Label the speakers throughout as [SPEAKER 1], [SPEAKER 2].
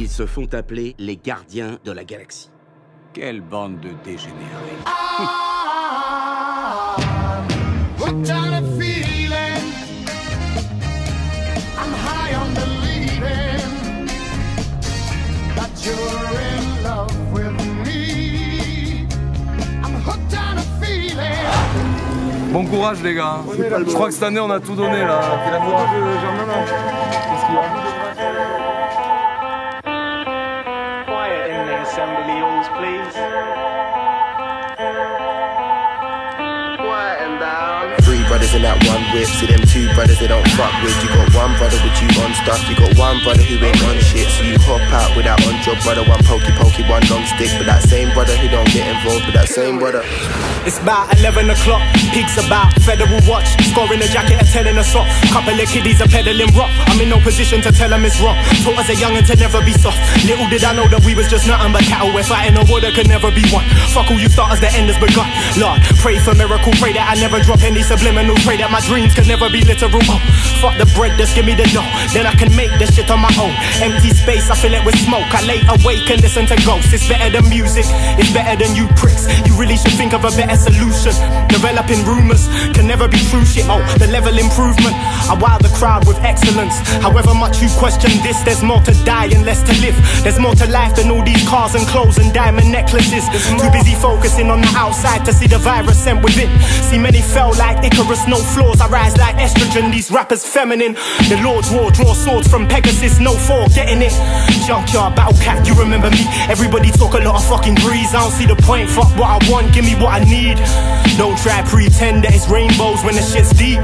[SPEAKER 1] Ils se font appeler les gardiens de la galaxie.
[SPEAKER 2] Quelle bande de dégénérés.
[SPEAKER 3] Bon courage les gars. Je crois que cette année on a tout donné là.
[SPEAKER 4] Assembly halls, please.
[SPEAKER 5] Three brothers in that one whip, see them two brothers they don't fuck with. You got one brother with you on stuff, you got one brother who ain't on shit. So you hop out with that on job brother, one pokey pokey, one long stick. But that same brother who don't get involved with that same brother.
[SPEAKER 6] It's about 11 o'clock, peaks about federal watch. Scoring a jacket, and 10 in a sock. Couple of kiddies are peddling rock. I'm in no position to tell them it's wrong. Taught as a youngin' to never be soft. Little did I know that we was just nothing but cattle. We're fighting a war that could never be won. Fuck all you starters, the end has begun. Lord, pray for miracle, pray that I never drop any subliminal Pray that my dreams could never be literal oh, Fuck the bread, just give me the dough Then I can make the shit on my own Empty space, I fill it with smoke I lay awake and listen to ghosts It's better than music, it's better than you pricks You think of a better solution. Developing rumors can never be true shit. Oh, the level improvement. I wow the crowd with excellence. However much you question this There's more to die and less to live. There's more to life than all these cars and clothes and diamond necklaces. Too busy focusing on the outside to see the virus sent within. See many fell like Icarus, no flaws. I rise like estrogen, these rappers feminine. The Lord's war, draw swords from Pegasus, no four, getting it. Junkyard, battle cat, you remember me? Everybody talk a lot of fucking breeze. I don't see the point, fuck what I want, give me what I need. Don't try pretend that it's rainbows when the shit's deep.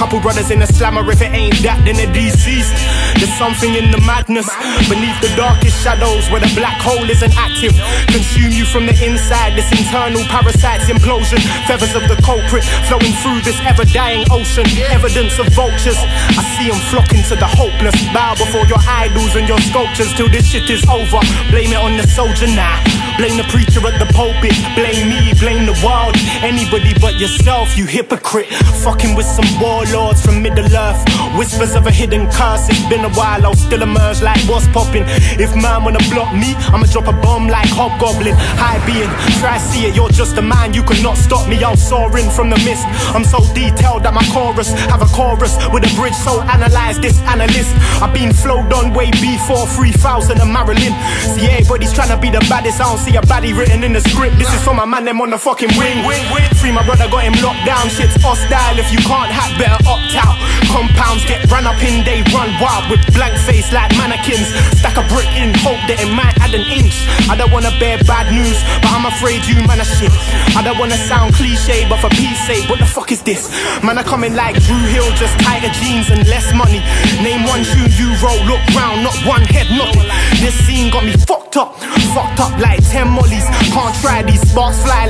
[SPEAKER 6] Couple brothers in the slammer, if it ain't that, then they're deceased. There's something in the madness beneath the darkest shadows where the black hole isn't active. Consume you from the inside, this internal parasite's implosion. Feathers of the culprit flowing through this ever dying ocean. Evidence of vultures. I see them flocking to the hopeless. Bow before your idols and your sculptures till this shit is over. Blame it on the soldier now. Blame the preacher at the pulpit. Blame me, blame the world. Anybody but yourself, you hypocrite. Fucking with some warlords from Middle Earth. Whispers of a hidden curse. It's been a while, I'll still emerge like what's popping. If man wanna block me, I'ma drop a bomb like Hobgoblin. High being, try see it, you're just a man, you cannot stop me. I'll soar in from the mist. I'm so detailed that my chorus have a chorus with a bridge so analyze this analyst. I've been flowed on way before 3000 and Marilyn. See, everybody's trying to be the baddest. I don't see a baddie written in the script. This is for my man, them on the fucking wing. wing, wing. Free my brother, got him locked down. Shit's hostile. If you can't hack, better opt out. Compounds get run up in, they run wild with blank face like mannequins. Stack a brick in, hope that it might add an inch. I don't wanna bear bad news, but I'm afraid you man are shit. I don't wanna sound cliche, but for peace sake, what the fuck is this? Man, I coming like Drew Hill, just tighter jeans and less money.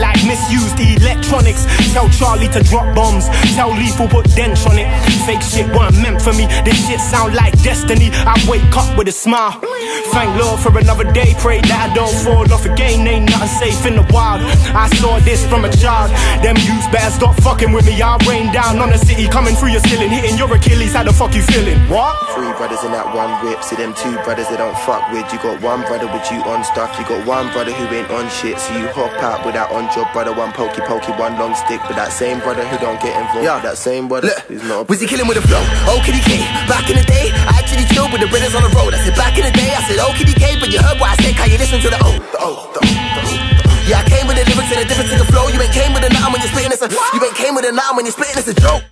[SPEAKER 6] Like misused electronics. Tell Charlie to drop bombs, tell Lethal put dents on it. Fake shit weren't meant for me, this shit sound like destiny. I wake up with a smile. Thank Lord for another day, pray that I don't fall off again. Ain't nothing safe in the wild. I saw this from a child. Them youths better stop fucking with me. I'll rain down on the city, coming through your ceiling, hitting your Achilles. How the fuck you feeling? What?
[SPEAKER 5] Three brothers in that one whip, see them two brothers they don't fuck with. You got one brother with you on stuff, you got one brother who ain't on shit. So you hop out with that on job brother, one pokey pokey, one long stick. But that same brother who don't get involved, yeah. that same brother
[SPEAKER 7] Look,
[SPEAKER 5] who's not.
[SPEAKER 7] Was he killing with a flow? Oh, kitty Back in the day, I actually chilled with the brothers on the road. I said back in the day, I said oh, kitty But you heard what I said, can you listen to the oh, the oh, the oh, the oh. Yeah, I came with the lyrics and the difference in the flow. You ain't came with a nothing when you're spitting this. A, you ain't came with a nothing when you're spitting this a joke.